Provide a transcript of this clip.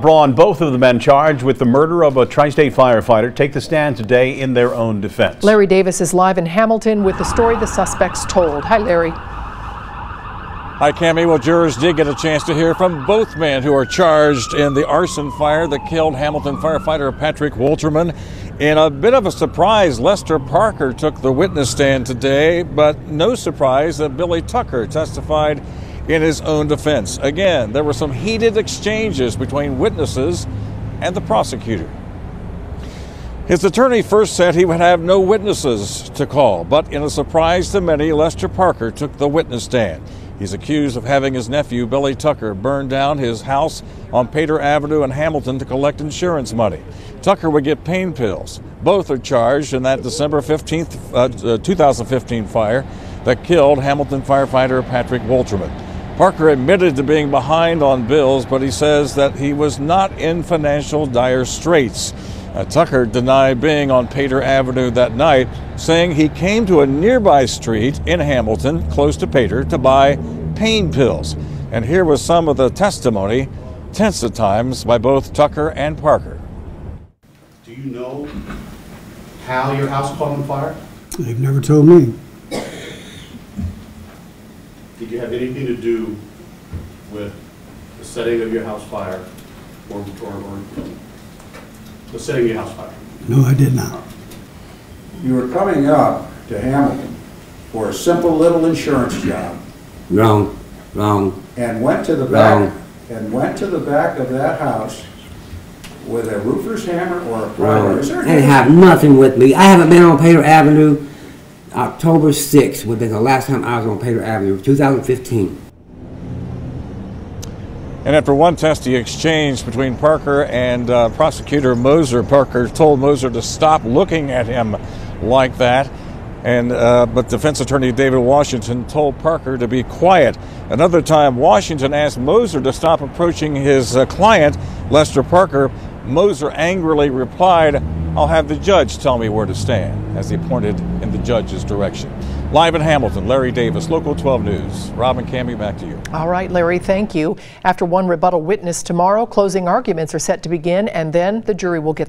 Braun, both of the men charged with the murder of a tri-state firefighter, take the stand today in their own defense. Larry Davis is live in Hamilton with the story the suspects told. Hi, Larry. Hi, Cami. Well, jurors did get a chance to hear from both men who are charged in the arson fire that killed Hamilton firefighter Patrick Wolterman. In a bit of a surprise, Lester Parker took the witness stand today, but no surprise that Billy Tucker testified in his own defense. Again, there were some heated exchanges between witnesses and the prosecutor. His attorney first said he would have no witnesses to call, but in a surprise to many, Lester Parker took the witness stand. He's accused of having his nephew, Billy Tucker, burn down his house on Pater Avenue in Hamilton to collect insurance money. Tucker would get pain pills. Both are charged in that December 15th, uh, 2015 fire that killed Hamilton firefighter Patrick Wolterman. Parker admitted to being behind on bills, but he says that he was not in financial dire straits. Uh, Tucker denied being on Pater Avenue that night, saying he came to a nearby street in Hamilton, close to Pater, to buy pain pills. And here was some of the testimony, tense at times, by both Tucker and Parker. Do you know how your house caught on fire? They've never told me. Did you have anything to do with the setting of your house fire or, or, or the setting of your house fire? No, I did not. You were coming up to Hamilton for a simple little insurance job Wrong, wrong. and went to the back, Wrong. and went to the back of that house with a roofer's hammer or a primer. Wrong. Is there a They have nothing with me. I haven't been on Pater Avenue. October 6th would be the last time I was on Pater Avenue, 2015. And after one testy exchange between Parker and uh, prosecutor Gmoser, Parker told Gmoser to stop looking at him like that. And uh, but defense attorney David Washington told Parker to be quiet. Another time, Washington asked Gmoser to stop approaching his uh, client, Lester Parker. Gmoser angrily replied, I'll have the judge tell me where to stand, as he pointed in the judge's direction. Live in Hamilton, Larry Davis, Local 12 News. Robin Cami, back to you. All right, Larry, thank you. After one rebuttal witness tomorrow, closing arguments are set to begin, and then the jury will get